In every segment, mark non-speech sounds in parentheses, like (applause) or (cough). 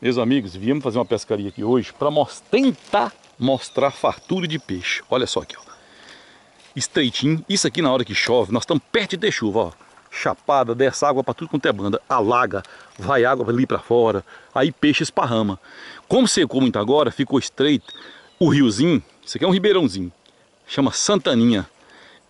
Meus amigos, viemos fazer uma pescaria aqui hoje para tentar mostrar fartura de peixe. Olha só aqui, ó. Estreitinho. Isso aqui na hora que chove, nós estamos perto de ter chuva, ó. Chapada, desce água para tudo quanto é banda. Alaga, vai água ali para fora. Aí peixe esparrama. Como secou muito agora, ficou estreito. O riozinho, isso aqui é um ribeirãozinho. Chama Santaninha.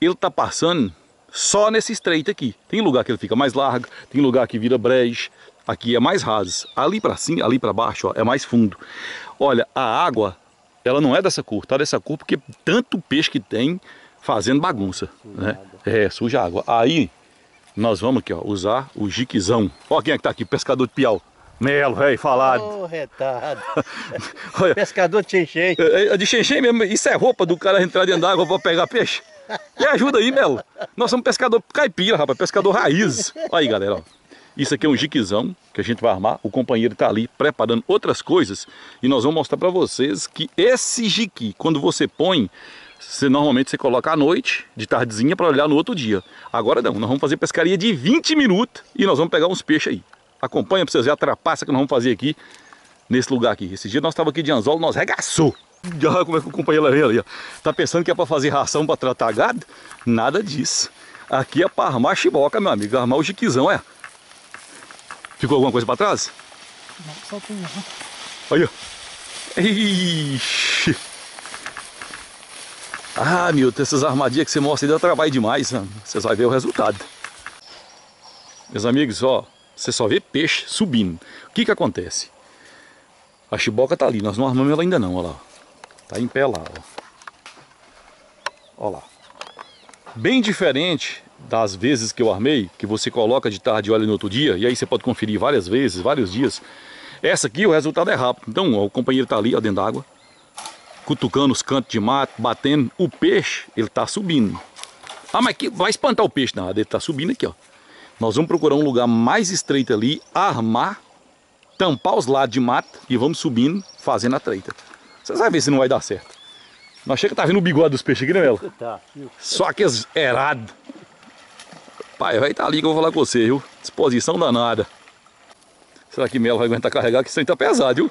Ele tá passando só nesse estreito aqui. Tem lugar que ele fica mais largo, tem lugar que vira brejo, aqui é mais raso. Ali para cima, ali para baixo, ó, é mais fundo. Olha, a água, ela não é dessa cor, tá dessa cor porque tanto peixe que tem fazendo bagunça, suja né? Água. É, suja água. Aí nós vamos aqui, ó, usar o jiquizão. Ó quem é que tá aqui, pescador de piau. Melo, velho, falado. Ô, oh, retado. (laughs) pescador de xenxém. É, é de xenxém mesmo, isso é roupa do cara entrar dentro d'água para pegar peixe? Me ajuda aí, Melo. Nós somos pescador caipira, rapaz, pescador raiz. Olha aí, galera, ó. Isso aqui é um jiquizão que a gente vai armar. O companheiro está ali preparando outras coisas. E nós vamos mostrar para vocês que esse jiqui, quando você põe, você, normalmente você coloca à noite, de tardezinha, para olhar no outro dia. Agora não, nós vamos fazer pescaria de 20 minutos e nós vamos pegar uns peixes aí. Acompanha para vocês verem a trapaça que nós vamos fazer aqui, nesse lugar aqui. Esse dia nós estávamos aqui de anzol, nós regaçou. Olha como é que o companheiro vem ali, ó. Tá pensando que é para fazer ração para tratar gado? Nada disso. Aqui é para armar chiboca, meu amigo. Armar o jiquizão, é. Ficou alguma coisa para trás? Não, só tem um. Olha. Ixi. Ah, meu, essas armadilhas que você mostra aí dá trabalho demais. Né? Vocês vão ver o resultado. Meus amigos, ó. Você só vê peixe subindo. O que que acontece? A chiboca tá ali. Nós não armamos ela ainda não, olha lá. Tá em pé lá, ó. Olha lá. Bem diferente das vezes que eu armei, que você coloca de tarde e olha no outro dia, e aí você pode conferir várias vezes, vários dias. Essa aqui o resultado é rápido. Então ó, o companheiro está ali ó, dentro d'água, cutucando os cantos de mato, batendo. O peixe, ele está subindo. Ah, mas que vai espantar o peixe nada, ele está subindo aqui, ó. Nós vamos procurar um lugar mais estreito ali, armar, tampar os lados de mato e vamos subindo, fazendo a treita. Vocês vão ver se não vai dar certo. Nós chega tá vendo o bigode dos peixes aqui, né, Melo? Tá. Só que errado. Pai, vai estar tá ali que eu vou falar com você, viu? Disposição danada. Será que Melo vai aguentar carregar? Que isso aí tá pesado, viu?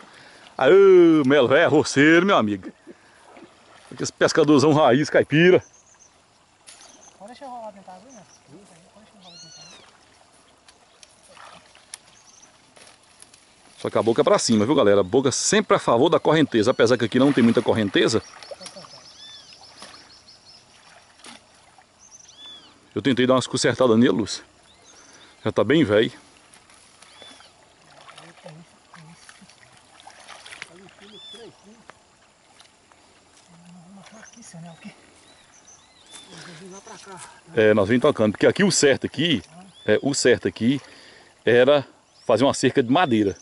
Aê, Melo, é roceiro, meu amigo. Aqueles pescadorzão raiz, caipira. Pode deixar rolar dentro da né? Só que a boca é pra cima, viu galera? A boca sempre a favor da correnteza. Apesar que aqui não tem muita correnteza, Eu tentei dar umas consertadas nele, Lúcia. Já tá bem velho. É, nós vem tocando, porque aqui o certo aqui, é, o certo aqui era fazer uma cerca de madeira,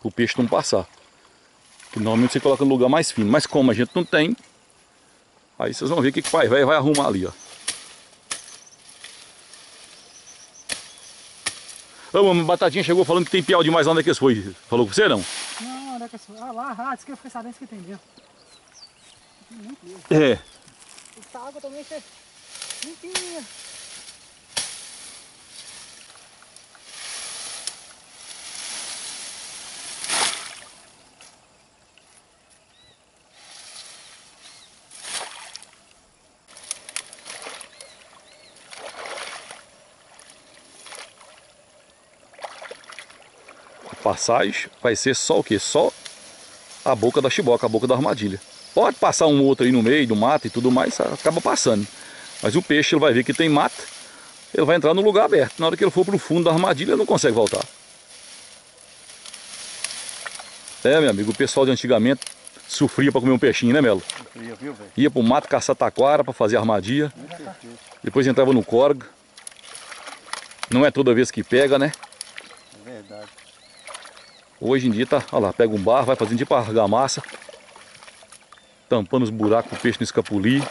para o peixe não passar. Que normalmente você coloca no lugar mais fino, mas como a gente não tem, aí vocês vão ver o que o pai vai arrumar ali, ó. Ô, a Batatinha chegou falando que tem piau demais lá onde é que foi. Falou com você não? Não, onde é que foi? Ah, lá, ah, disse que eu fiquei sabendo que tem mesmo. Tem muito mesmo. É. Essa água também é limpinha. Passagem vai ser só o que? Só a boca da chiboca, a boca da armadilha. Pode passar um outro aí no meio do mato e tudo mais, acaba passando. Mas o peixe ele vai ver que tem mato, ele vai entrar no lugar aberto. Na hora que ele for para o fundo da armadilha, ele não consegue voltar. É, meu amigo, o pessoal de antigamente sofria para comer um peixinho, né, Melo? Sofria, viu, velho? Ia para o mato caçar taquara para fazer armadilha. Depois entrava no corga. Não é toda vez que pega, né? Hoje em dia tá, olha lá, pega um barro, vai fazendo tipo argamassa, tampando os buracos o peixe no escapulir.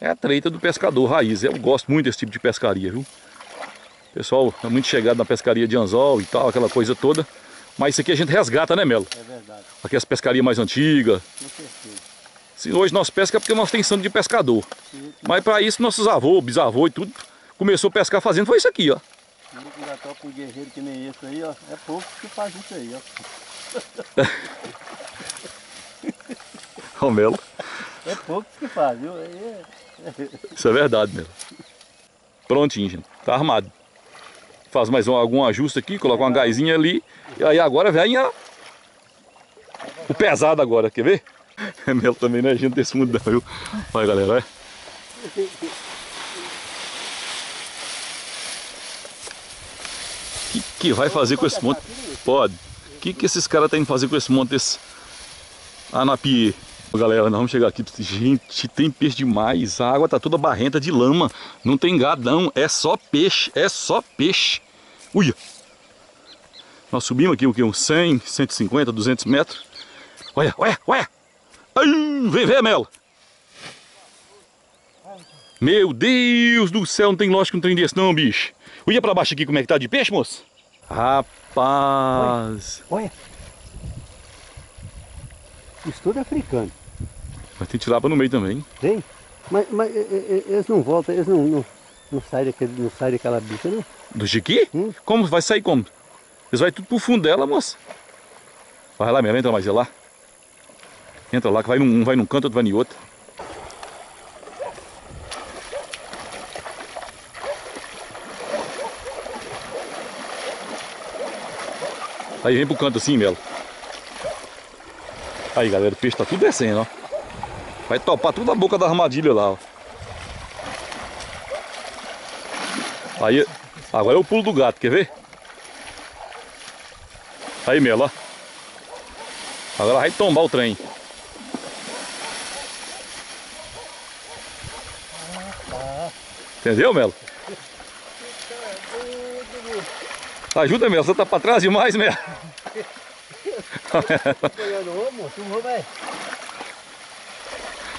É a treita do pescador raiz, eu gosto muito desse tipo de pescaria, viu? O pessoal é muito chegado na pescaria de anzol e tal, aquela coisa toda. Mas isso aqui a gente resgata, né, Melo? É verdade. Aqui as pescarias mais antigas. Com certeza. Se hoje nós pesca é porque nós temos sangue de pescador. Sim, sim. Mas para isso nossos avôs, bisavôs e tudo, começou a pescar fazendo foi isso aqui, ó. Um gatão com um guerreiro que nem esse aí, ó. É pouco que faz isso aí, ó. (laughs) Ó, Melo. É pouco que faz, viu? Aí é... Isso é verdade, Melo. Prontinho, gente. Tá armado. Faz mais um, algum ajuste aqui, coloca uma gaizinha ali. E aí agora vem a... o pesado agora, quer ver? (laughs) Melo também não é gente desse mundo não, viu? Olha galera, olha. Que, que vai fazer com esse monte? Pode. O que, que esses caras têm que fazer com esse monte desse anapiê? Galera, nós vamos chegar aqui. Gente, tem peixe demais. A água tá toda barrenta de lama. Não tem gado, não. É só peixe. É só peixe. Uia! Nós subimos aqui o que? Uns 100, 150, 200 metros. Olha, olha, olha! Ai, vem ver, Melo! Meu Deus do céu, não tem lógica um trem desse não, bicho. Olha pra baixo aqui como é que tá de peixe, moço. Rapaz. Olha. Isso tudo é africano. Mas tem tilápia no meio também. Tem? Mas, mas eles não voltam, eles não, não, não, saem daquele, não saem daquela bicha, não? Do Chiqui? Hum. Como? Vai sair como? Eles vai tudo pro fundo dela, moça. Vai lá, Melo, entra mais é lá. Entra lá, que vai num, um vai num canto, outro vai em outro. Aí vem pro canto assim, Melo. Aí, galera, o peixe tá tudo descendo, ó. Vai topar tudo a boca da armadilha lá, ó. Aí, agora é o pulo do gato, quer ver? Aí, Melo, ó. Agora vai tombar o trem. Entendeu, Melo? Ajuda, Melo. Você tá pra trás demais, Melo. Ô, moço, não vai.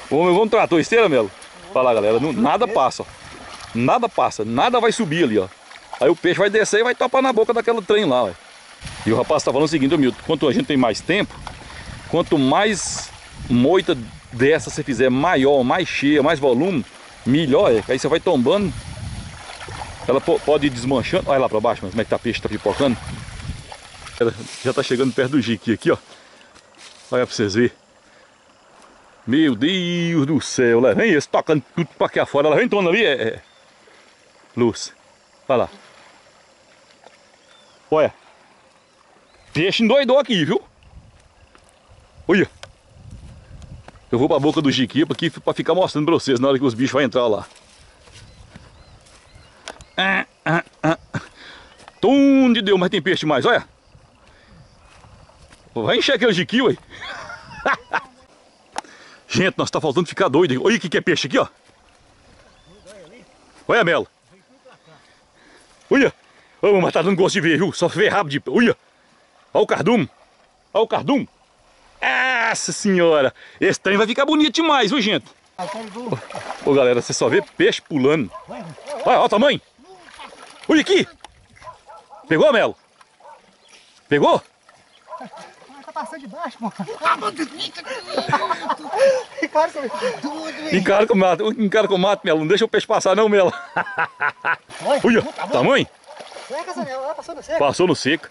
Vamos, vamos trator esteira, Melo? Lá, galera. não- nada passa, ó. Nada passa. Nada vai subir ali, ó. Aí o peixe vai descer e vai topar na boca daquele trem lá, ó. E o rapaz tá falando o seguinte, Milton, quanto a gente tem mais tempo, quanto mais moita dessa você fizer maior, mais cheia, mais volume, melhor é. Aí você vai tombando, ela po- pode ir desmanchando. Olha lá pra baixo, mas como é que tá peixe, tá pipocando. Já tá chegando perto do jique aqui, ó. Olha pra vocês verem. Meu Deus do céu, lá vem esse tocando tudo pra cá fora. Ela vem entrando ali, é, é. Luz. Olha lá. Olha. Peixe endoidou aqui, viu? Olha. Eu vou pra boca do Jiquipa aqui pra ficar mostrando pra vocês na hora que os bichos vão entrar lá. Ah, ah, ah. Tum de Deus, mas tem peixe mais, olha. Vai encher aquele Jiqui, ué. (laughs) Gente, nós tá faltando ficar doido. Olha o que, que é peixe aqui, ó. Olha, Melo. Olha. Ô, mas tá dando gosto de ver, viu? Só ver rabo de... Olha. Olha o cardume. Olha o cardume. Nossa senhora. Esse trem vai ficar bonito demais, viu, gente? Ô, galera, você só vê peixe pulando. Olha, olha o tamanho. Olha aqui. Pegou, Melo? Pegou? Tá passando de baixo, pô. Ricardo, você... Encara com o mato, encara com o mato, Melo. Não deixa o peixe passar, não, Melo. Olha, Olha, tamanho. Seca, Zanel, ela passou no seco. Passou no seco.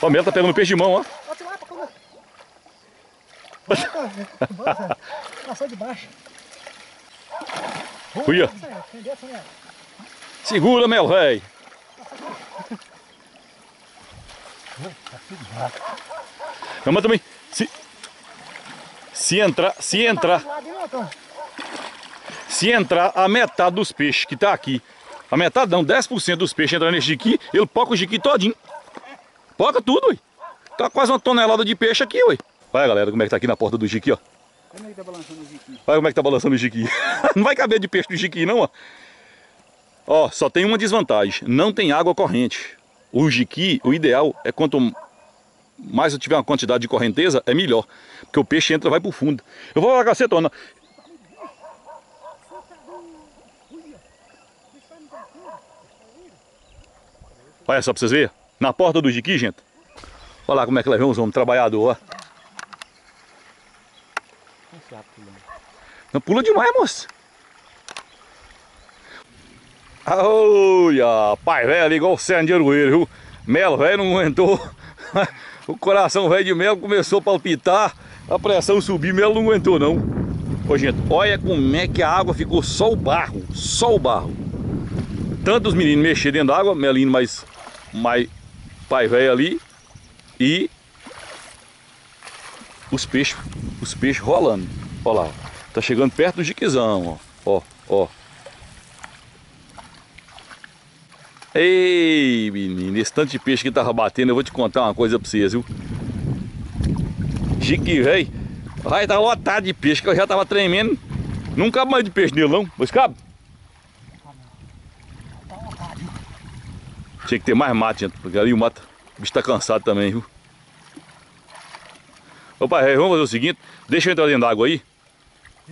Ó, o Melo tá pegando peixe de mão, ó. Bota lá pra. Bota. Passou de baixo. Olha. Zanel, Entendeu, Zanel? Segura, Melo, mas também, se, se entrar, se entrar, se entrar a metade dos peixes que tá aqui, a metade não, 10% dos peixes entrar nesse jiqui, ele poca o jiqui todinho. Poca tudo, ui. Tá quase uma tonelada de peixe aqui, ui. Olha, galera, como é que tá aqui na porta do jiqui, ó. Como é que tá balançando o jiquinho? Olha como é que tá balançando o jiqui. (laughs) não vai caber de peixe do jiqui, não, ó. Ó, só tem uma desvantagem. Não tem água corrente. O jiqui, o ideal é quanto mais eu tiver uma quantidade de correnteza, é melhor. Porque o peixe entra e vai pro fundo. Eu vou lá, cacetona. Olha só pra vocês verem. Na porta do jiqui, gente. Olha lá como é que levamos os homens trabalhador, ó. Não pula demais, moço. Olha, pai velho, igual o Sérgio de Aroeiro, viu? Melo velho não aguentou. (laughs) o coração velho de Melo começou a palpitar, a pressão subiu, Melo não aguentou não. Ô gente, olha como é que a água ficou só o barro, só o barro. Tanto os meninos mexendo dentro da água, Melinho mais, mais pai velho ali e os peixes, os peixes rolando. Olha lá, tá chegando perto do jiquezão, ó, ó, ó. Ei, menino, esse tanto de peixe que tava batendo, eu vou te contar uma coisa pra vocês, viu? Jique, velho, vai tá lotado de peixe, que eu já tava tremendo. Não cabe mais de peixe nele, não? Mas cabe? Tinha que ter mais mato, gente, porque ali o mato, o bicho tá cansado também, viu? Opa, vamos fazer o seguinte, deixa eu entrar dentro d'água aí.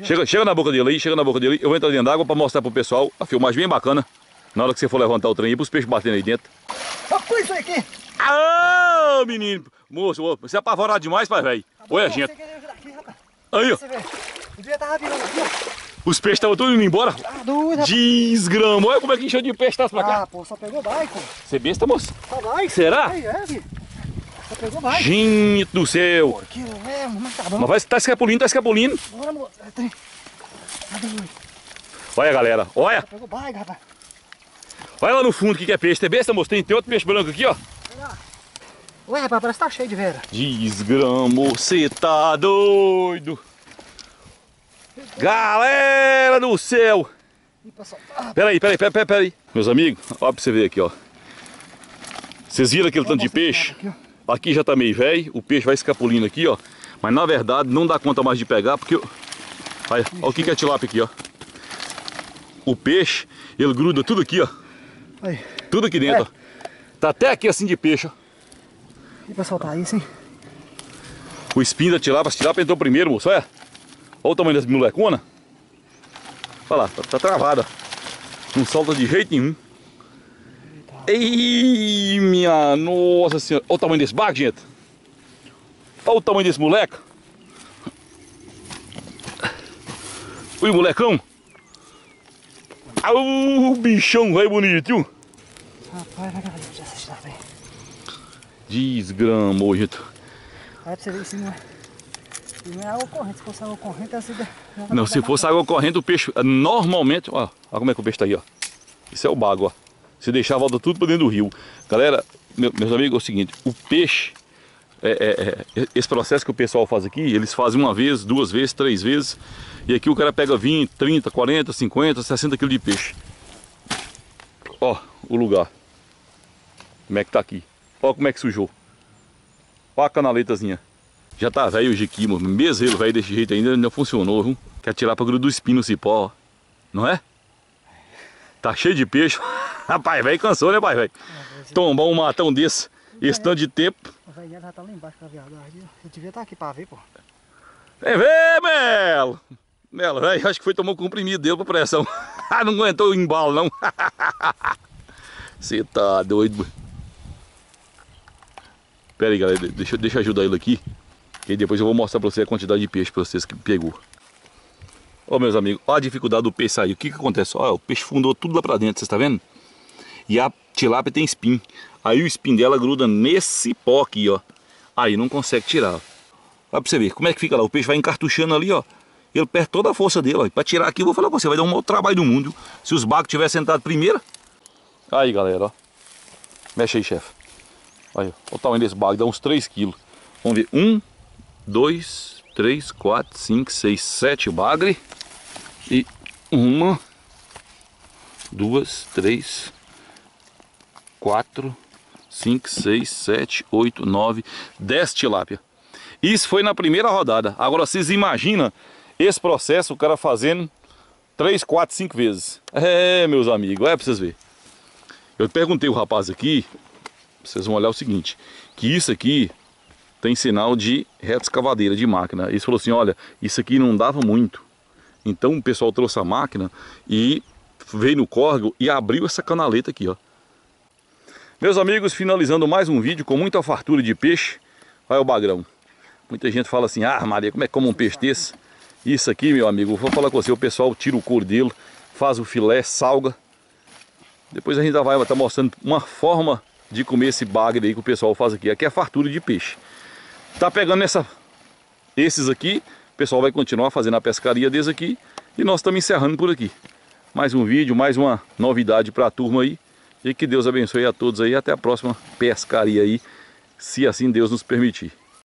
Chega, chega na boca dele aí, chega na boca dele. Eu vou entrar dentro d'água para mostrar pro pessoal a filmagem bem bacana. Na hora que você for levantar o trem aí, pros peixes batendo aí dentro. Olha isso aqui! Ah, menino! Moço, você é apavorado demais, pai, velho. Olha, gente. Aí, ó. Os peixes estavam todos indo embora. Tá. Desgrama. Olha como é que encheu de peixe tá pra cá. Ah, pô, só pegou baico. Você é besta, moço? Só baico. Será? É, filho. Só pegou baico. Gente do céu. Porquilo mesmo, mas tá bom. Mas vai, tá escapulindo, tá escapulindo. Bora, moço. É. Tá. Olha, galera. Olha. Só pegou baico, rapaz. Olha lá no fundo o que que é peixe. Tem besta, moço? Tem, tem outro peixe branco aqui, ó. Ué, rapaz, parece que tá cheio de vera. Desgrama, você tá doido. Galera do céu. Peraí, peraí, peraí, peraí, peraí. Meus amigos, ó pra você ver aqui, ó. Vocês viram aquele tanto de peixe? Aqui, já tá meio velho, o peixe vai escapulindo aqui, ó. Mas na verdade não dá conta mais de pegar, porque... Olha, olha o que que é tilápia aqui, ó. O peixe, ele gruda tudo aqui, ó. Aí. Tudo aqui dentro, É. Tá até aqui assim de peixe, ó. E pra soltar isso, hein? O espinho da tilápia, a tilápia entrou primeiro, moço, olha. Olha o tamanho das moleconas. Olha lá, tá, tá travada. Não solta de jeito nenhum. Ei, minha nossa senhora. Olha o tamanho desse bago, gente. Olha o tamanho desse moleque. Oi, molecão. Ah, o bichão velho bonito, viu? Rapaz, vai galera, já lá, velho. Desgramou, gente. Aí pra você ver se não é. Se não é água corrente, se fosse água corrente, essa vai Não, se fosse água corrente, o peixe, normalmente, ó, olha como é que o peixe tá aí, ó. Isso é o bago, ó. Se deixar, volta tudo para dentro do rio. Galera, meu- meus amigos, é o seguinte, o peixe, é, é, é, esse processo que o pessoal faz aqui, eles fazem uma vez, duas vezes, três vezes, e aqui o cara pega 20, 30, 40, 50, 60 quilos de peixe. Ó, o lugar. Como é que tá aqui. Ó como é que sujou. Ó a canaletazinha. Já tá velho o jiqui, mano. Mesmo ele velho desse jeito ainda não funcionou, viu? Quer tirar pra grudar o espinho no cipó, ó. Não é? Tá cheio de peixe. (laughs) Rapaz, velho cansou, né, pai, velho? Tombar um matão desse, esse tanto de tempo. O velho já tá lá embaixo com a viadagem. Eu devia estar aqui pra ver, pô. Vem ver, Melo! Melo, velho, acho que foi tomar um comprimido dele pra pressão. (laughs) Ah, não aguentou o embalo, não. (laughs) Você tá doido, mano. Pera aí, galera, deixa, deixa eu ajudar ele aqui. E aí depois eu vou mostrar pra você a quantidade de peixe pra vocês que pegou. Ó, meus amigos, ó a dificuldade do peixe sair. O que que acontece? Ó, o peixe fundou tudo lá pra dentro, vocês tá vendo? E a tilápia tem espinho. Aí o espinho dela gruda nesse pó aqui, ó. Aí não consegue tirar. Olha pra você ver, como é que fica lá? O peixe vai encartuchando ali, ó. Ele perde toda a força dele, ó. Pra tirar aqui, eu vou falar pra você, vai dar um maior trabalho do mundo. Se os bagos tivessem sentado primeiro. Aí, galera, ó. Mexe aí, chefe. Olha, olha o tamanho desse bago, dá uns 3 quilos. Vamos ver, 1, 2, 3, 4, 5, 6, 7 bagre. E uma, duas, três, quatro, 5, 6, 7, 8, 9, 10 tilápia. Isso foi na primeira rodada. Agora vocês imaginam esse processo, o cara fazendo 3, 4, 5 vezes. É, meus amigos, é pra vocês verem. Eu perguntei o rapaz aqui, vocês vão olhar o seguinte, que isso aqui tem sinal de reta escavadeira de máquina. Ele falou assim, olha, isso aqui não dava muito. Então o pessoal trouxe a máquina e veio no córrego e abriu essa canaleta aqui, ó. Meus amigos, finalizando mais um vídeo com muita fartura de peixe. Olha o bagrão. Muita gente fala assim, ah Maria, como é que come um peixe desse? Isso aqui, meu amigo, vou falar com você, o pessoal tira o couro dele, faz o filé, salga. Depois a gente vai estar mostrando uma forma de comer esse bagre aí que o pessoal faz aqui. Aqui é fartura de peixe. Tá pegando essa, esses aqui, o pessoal vai continuar fazendo a pescaria desde aqui. E nós estamos encerrando por aqui. Mais um vídeo, mais uma novidade para a turma aí. E que Deus abençoe a todos aí. Até a próxima pescaria aí, se assim Deus nos permitir.